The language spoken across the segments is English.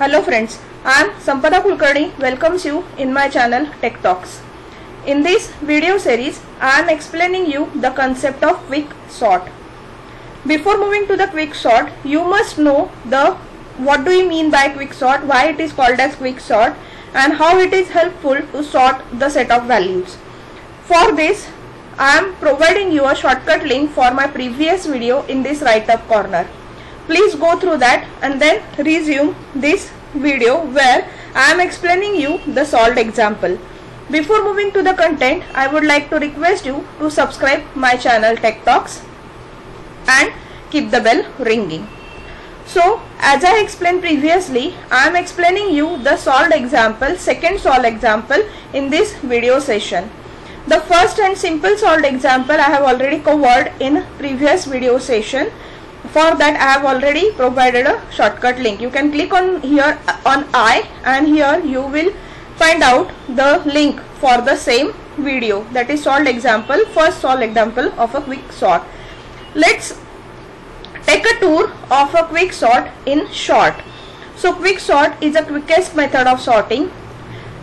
Hello friends, I am Sampada Kulkarni welcomes you in my channel Tech Talks. In this video series, I am explaining you the concept of quick sort. Before moving to the quick sort, you must know the what do we mean by quick sort, why it is called as quick sort and how it is helpful to sort the set of values. For this, I am providing you a shortcut link for my previous video in this right up corner. Please go through that and then resume this video where I am explaining you the solved example. Before moving to the content, I would like to request you to subscribe my channel Tech Talks and keep the bell ringing. So, as I explained previously, I am explaining you the solved example, second solved example in this video session. The first and simple solved example I have already covered in previous video session. For that I have already provided a shortcut link. You can click on here on I and here you will find out the link for the same video that is solved example, first solved example of a quick sort. Let's take a tour of a quick sort in short. So quick sort is the quickest method of sorting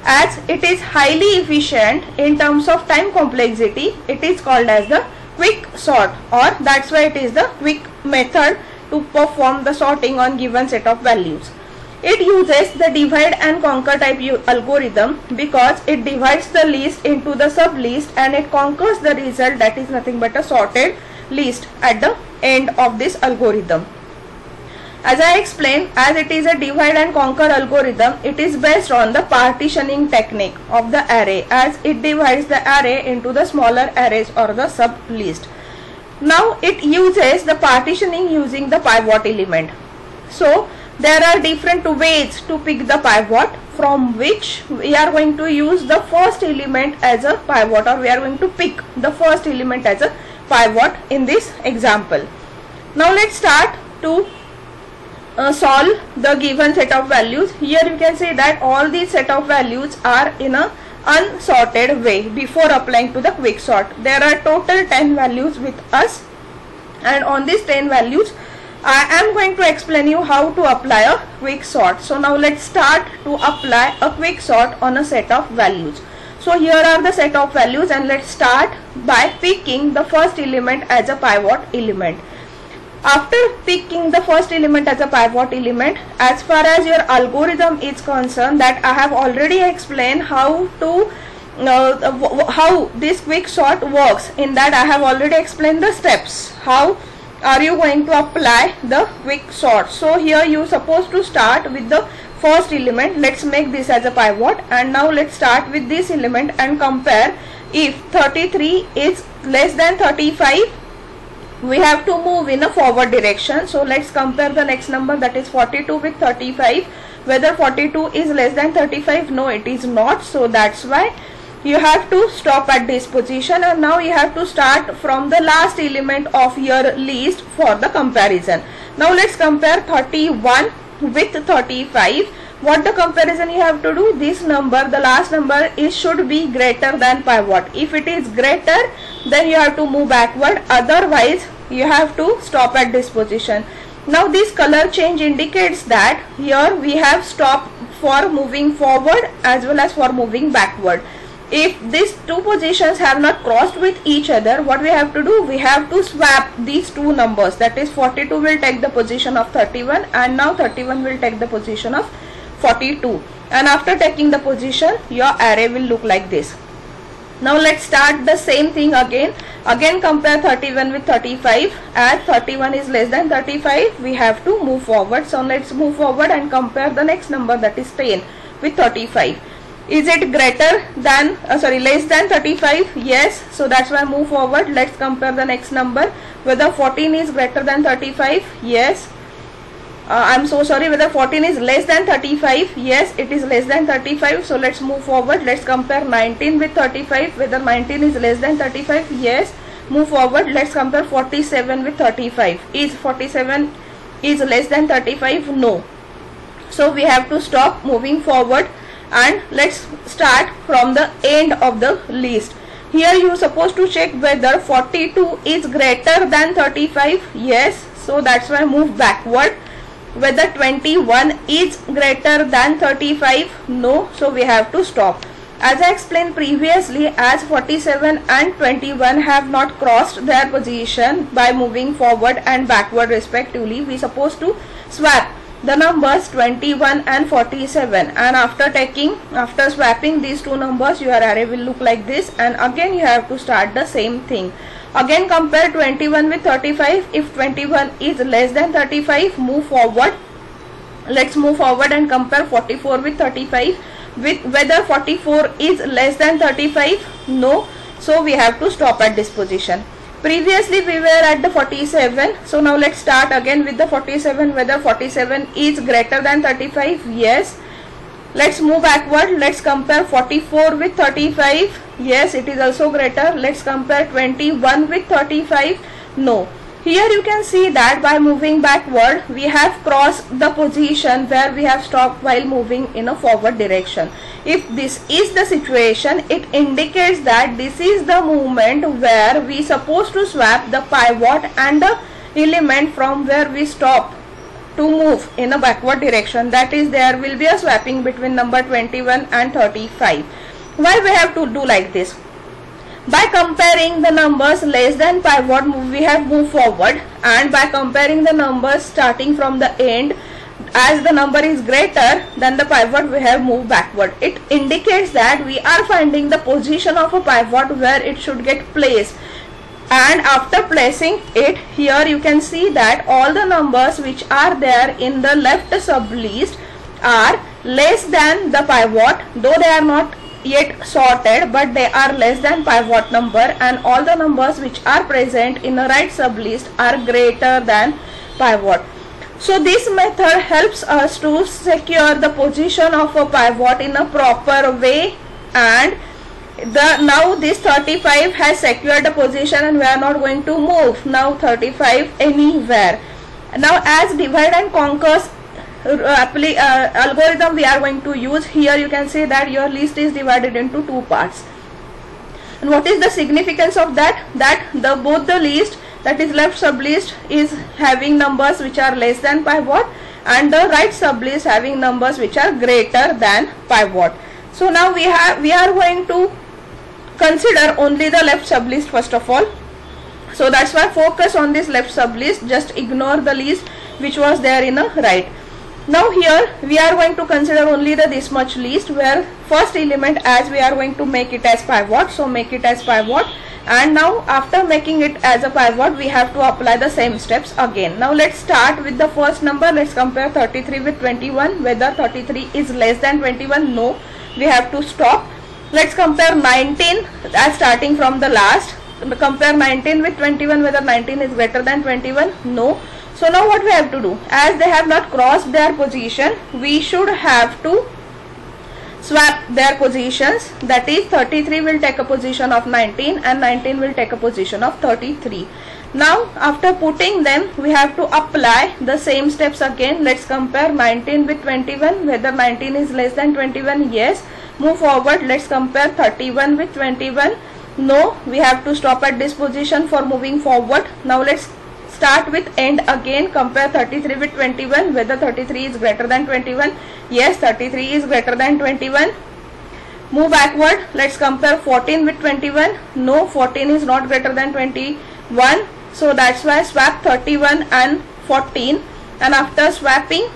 as it is highly efficient in terms of time complexity it is called as the quick sort or that's why it is the quick method to perform the sorting on given set of values. It uses the divide and conquer type algorithm because it divides the list into the sub list and it conquers the result that is nothing but a sorted list at the end of this algorithm as I explained, as it is a divide and conquer algorithm, it is based on the partitioning technique of the array as it divides the array into the smaller arrays or the sub list. Now it uses the partitioning using the pivot element. So there are different ways to pick the pivot from which we are going to use the first element as a pivot or we are going to pick the first element as a pivot in this example. Now let's start to uh, solve the given set of values. Here you can say that all these set of values are in a unsorted way before applying to the quick sort. There are total 10 values with us and on these 10 values I am going to explain you how to apply a quick sort. So now let's start to apply a quick sort on a set of values. So here are the set of values and let's start by picking the first element as a pivot element after picking the first element as a pivot element, as far as your algorithm is concerned that I have already explained how to uh, how this quick sort works. In that I have already explained the steps. How are you going to apply the quick sort so here you supposed to start with the first element. Let's make this as a pivot. And now let's start with this element and compare. If 33 is less than 35 we have to move in a forward direction. So let's compare the next number that is 42 with 35 whether 42 is less than 35 no it is not. So that's why you have to stop at this position. And now you have to start from the last element of your list for the comparison. Now let's compare 31 with 35 what the comparison you have to do? This number the last number is should be greater than pivot if it is greater then you have to move backward. Otherwise you have to stop at this position. Now this color change indicates that here we have stopped for moving forward as well as for moving backward. If these two positions have not crossed with each other what we have to do? We have to swap these two numbers. That is 42 will take the position of 31 and now 31 will take the position of 42 and after taking the position your array will look like this now let's start the same thing again. Again compare 31 with 35 as 31 is less than 35 we have to move forward. So let's move forward and compare the next number that is 10 with 35 is it greater than uh, sorry less than 35 yes. So that's why move forward. Let's compare the next number. Whether 14 is greater than 35 yes Uh, I'm so sorry whether 14 is less than 35 yes it is less than 35 so let's move forward. Let's compare 19 with 35 whether 19 is less than 35 yes move forward. Let's compare 47 with 35 is 47 is less than 35 no. So we have to stop moving forward and let's start from the end of the list. Here you are supposed to check whether 42 is greater than 35 yes so that's why move backward whether 21 is greater than 35 no. So we have to stop. As I explained previously as 47 and 21 have not crossed their position by moving forward and backward respectively we supposed to swap the numbers 21 and 47 and after taking after swapping these two numbers your array will look like this. And again you have to start the same thing again compare 21 with 35 if 21 is less than 35 move forward. Let's move forward and compare 44 with 35 with whether 44 is less than 35 no. So we have to stop at this position. Previously we were at the 47 so now let's start again with the 47 whether 47 is greater than 35 yes let's move backward. Let's compare 44 with 35 yes it is also greater. Let's compare 21 with 35 no. Here you can see that by moving backward we have crossed the position where we have stopped while moving in a forward direction. If this is the situation it indicates that this is the movement where we supposed to swap the pivot and the element from where we stop to move in a backward direction that is there will be a swapping between number 21 and 35. Why we have to do like this? by comparing the numbers less than pivot we have moved forward and by comparing the numbers starting from the end as the number is greater than the pivot we have moved backward it indicates that we are finding the position of a pivot where it should get placed and after placing it here you can see that all the numbers which are there in the left sublist are less than the pivot though they are not yet sorted but they are less than pivot number and all the numbers which are present in the right sublist are greater than pivot. So this method helps us to secure the position of a pivot in a proper way and the now this 35 has secured the position and we are not going to move. Now 35 anywhere. Now as divide and conquer uh, uh, algorithm we are going to use here you can say that your list is divided into two parts. And what is the significance of that? That the both the list that is left sublist is having numbers which are less than five pivot and the right sublist having numbers which are greater than five pivot so now we have we are going to consider only the left sublist first of all. So that's why focus on this left sublist just ignore the list which was there in a right. Now here we are going to consider only the this much list where first element as we are going to make it as pivot so make it as pivot and now after making it as a pivot we have to apply the same steps again. Now let's start with the first number. Let's compare 33 with 21 whether 33 is less than 21 no. We have to stop let's compare 19 as starting from the last compare 19 with 21 whether 19 is greater than 21 no so now what we have to do? As they have not crossed their position, we should have to swap their positions. That is 33 will take a position of 19 and 19 will take a position of 33. Now after putting them, we have to apply the same steps again. Let's compare 19 with 21. Whether 19 is less than 21? Yes. Move forward. Let's compare 31 with 21. No, we have to stop at this position for moving forward. Now let's start with end again. Compare 33 with 21 whether 33 is greater than 21 yes 33 is greater than 21 move backward. Let's compare 14 with 21 no 14 is not greater than 21 so that's why swap 31 and 14 and after swapping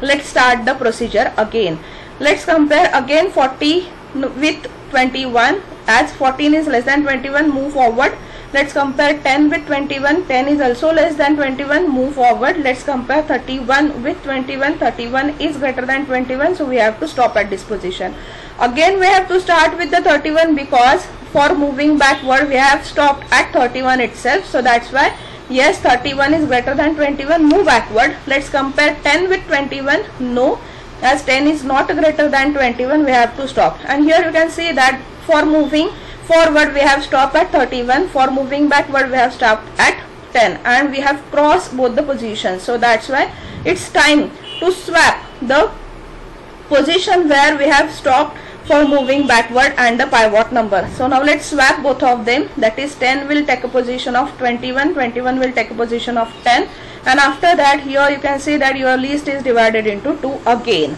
let's start the procedure again let's compare again 40 with 21 as 14 is less than 21 move forward. Let's compare 10 with 21 10 is also less than 21 move forward. Let's compare 31 with 21 31 is greater than 21 so we have to stop at this position. Again we have to start with the 31 because for moving backward we have stopped at 31 itself. So that's why yes 31 is greater than 21 move backward. Let's compare 10 with 21 no as 10 is not greater than 21 we have to stop. And here you can see that for moving forward we have stopped at 31 for moving backward we have stopped at 10 and we have crossed both the positions. So that's why it's time to swap the position where we have stopped for moving backward and the pivot number. So now let's swap both of them that is 10 will take a position of 21, 21 will take a position of 10 and after that here you can see that your list is divided into two again.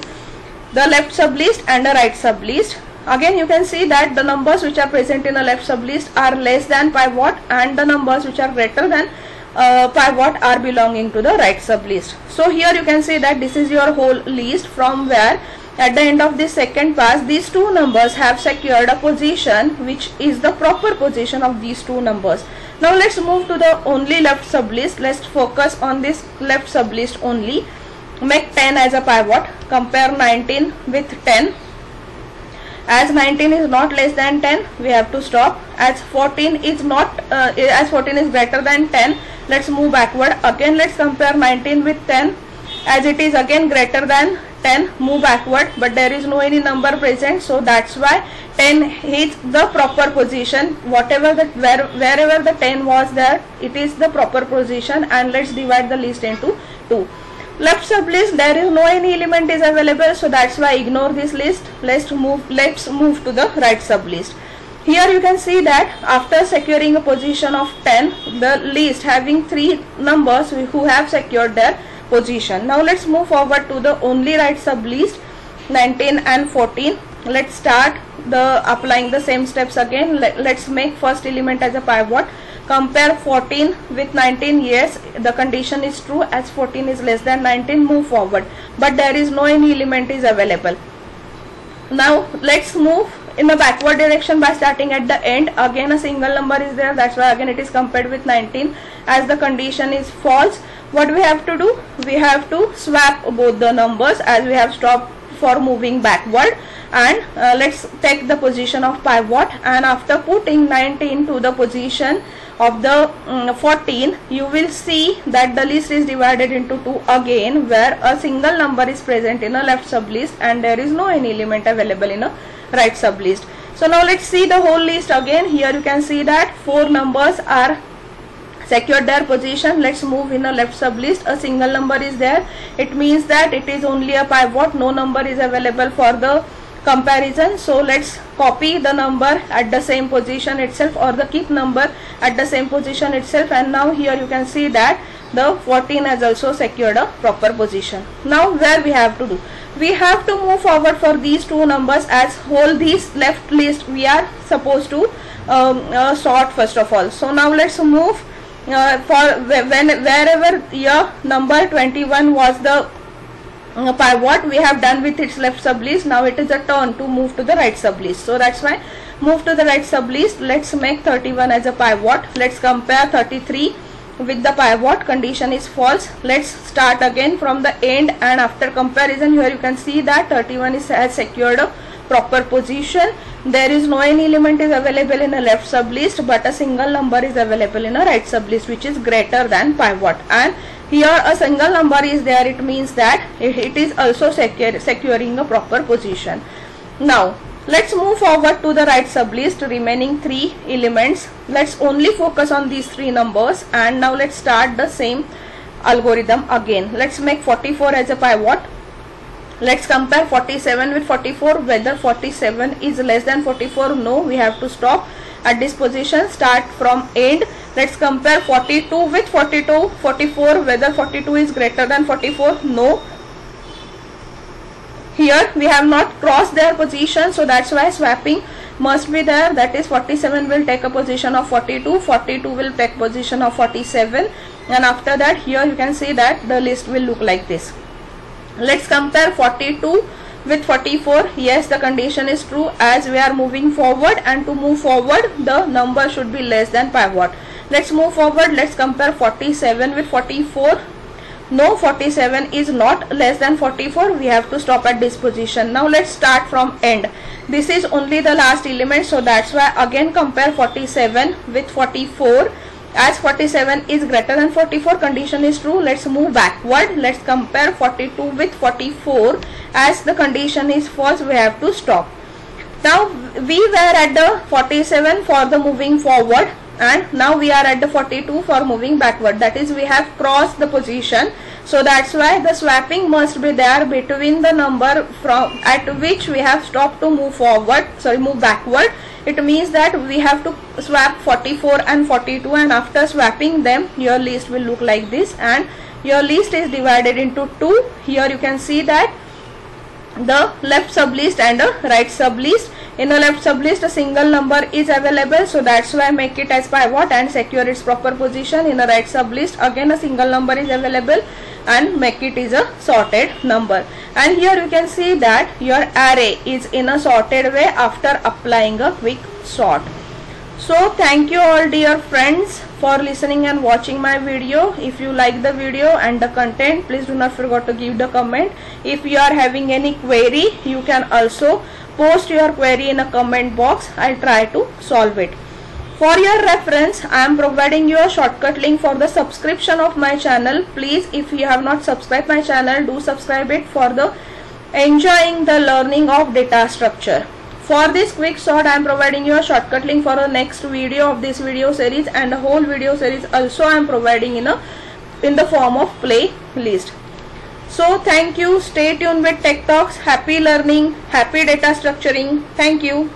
The left sublist and the right sublist. Again you can see that the numbers which are present in the left sublist are less than pivot and the numbers which are greater than uh, pivot are belonging to the right sublist. So here you can see that this is your whole list from where at the end of the second pass, these two numbers have secured a position which is the proper position of these two numbers. Now let's move to the only left sublist. Let's focus on this left sublist only. Make 10 as a pivot. Compare 19 with 10. As 19 is not less than 10, we have to stop. As 14 is not, uh, as 14 is greater than 10, let's move backward. Again, let's compare 19 with 10. As it is again greater than 10 move backward but there is no any number present so that's why 10 is the proper position. Whatever the where, wherever the 10 was there it is the proper position and let's divide the list into 2 left sublist there is no any element is available so that's why ignore this list. Let's move let's move to the right sublist here you can see that after securing a position of 10 the list having three numbers who have secured their position. Now let's move forward to the only right sublist 19 and 14. Let's start the applying the same steps again. Let, let's make first element as a pivot. Compare 14 with 19. Yes, the condition is true as 14 is less than 19. Move forward. But there is no any element is available. Now let's move in the backward direction by starting at the end. Again a single number is there. That's why again it is compared with 19 as the condition is false what we have to do? We have to swap both the numbers as we have stopped for moving backward. And uh, let's take the position of pivot. And after putting 19 to the position of the um, 14 you will see that the list is divided into two again where a single number is present in a left sublist and there is no any element available in a right sublist. So now let's see the whole list again. Here you can see that four numbers are secured their position. Let's move in a left sublist. A single number is there. It means that it is only a pivot. No number is available for the comparison. So let's copy the number at the same position itself or the keep number at the same position itself. And now here you can see that the 14 has also secured a proper position. Now where we have to do? We have to move forward for these two numbers as whole these left list we are supposed to um, uh, sort first of all. So now let's move uh, for when wherever your number 21 was the uh, what we have done with its left sublist now it is a turn to move to the right sublist so that's why move to the right sublist let's make 31 as a pivot. Let's compare 33 with the pivot. Condition is false. Let's start again from the end and after comparison here you can see that 31 is has secured a proper position. There is no any element is available in a left sublist but a single number is available in a right sublist which is greater than pivot. And here a single number is there. It means that it is also secure, securing a proper position. Now let's move forward to the right sublist. Remaining three elements. Let's only focus on these three numbers. And now let's start the same algorithm again. Let's make 44 as a pivot. Let's compare 47 with 44 whether 47 is less than 44 no we have to stop at this position start from end. Let's compare 42 with 42 44 whether 42 is greater than 44 no. Here we have not crossed their position so that's why swapping must be there. That is 47 will take a position of 42 42 will take position of 47 and after that here you can see that the list will look like this. Let's compare 42 with 44 yes the condition is true. As we are moving forward and to move forward the number should be less than pivot let's move forward. Let's compare 47 with 44 no 47 is not less than 44 we have to stop at this position now let's start from end. This is only the last element so that's why again compare 47 with 44 as 47 is greater than 44 condition is true let's move backward. Let's compare 42 with 44 as the condition is false we have to stop. Now we were at the 47 for the moving forward and now we are at the 42 for moving backward. That is we have crossed the position so that's why the swapping must be there between the number from at which we have stopped to move forward sorry move backward. It means that we have to swap 44 and 42 and after swapping them your list will look like this. And your list is divided into two. Here you can see that the left sublist and the right sublist in the left sublist a single number is available so that's why make it as pivot and secure its proper position. In the right sublist again a single number is available and make it is a sorted number. And here you can see that your array is in a sorted way after applying a quick sort. So thank you all dear friends for listening and watching my video. If you like the video and the content please do not forget to give the comment. If you are having any query you can also post your query in a comment box. I'll try to solve it. For your reference i am providing you a shortcut link for the subscription of my channel. Please if you have not subscribed my channel do subscribe it for the enjoying the learning of data structure. For this quick sort I am providing you a shortcut link for the next video of this video series and the whole video series also I am providing in a in the form of playlist. So thank you. Stay tuned with Tech Talks. Happy learning. Happy data structuring. Thank you.